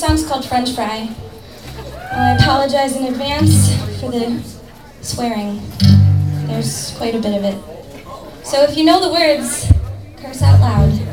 song's called French Fry. I apologize in advance for the swearing. There's quite a bit of it. So if you know the words, curse out loud.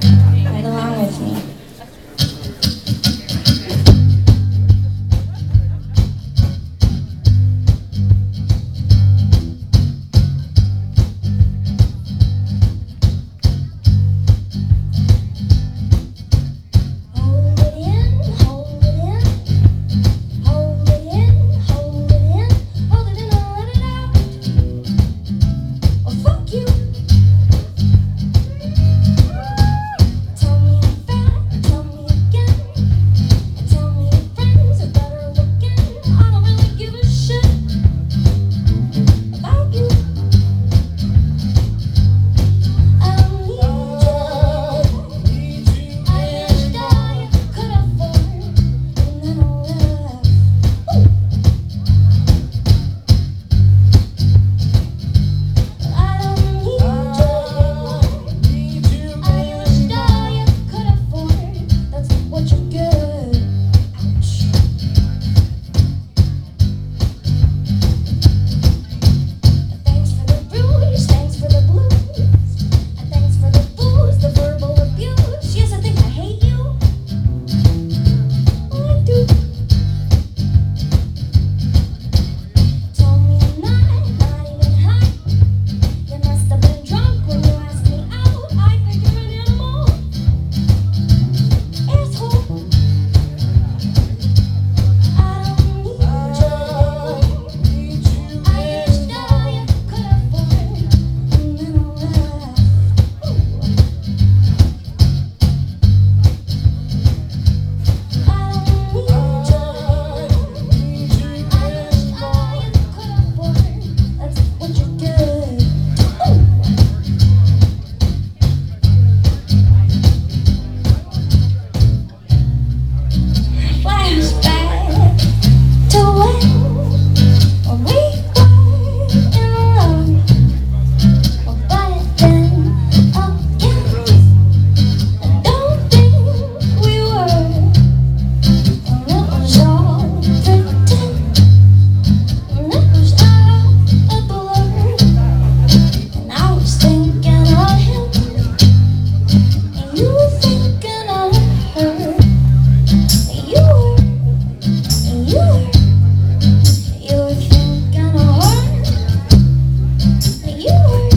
you are.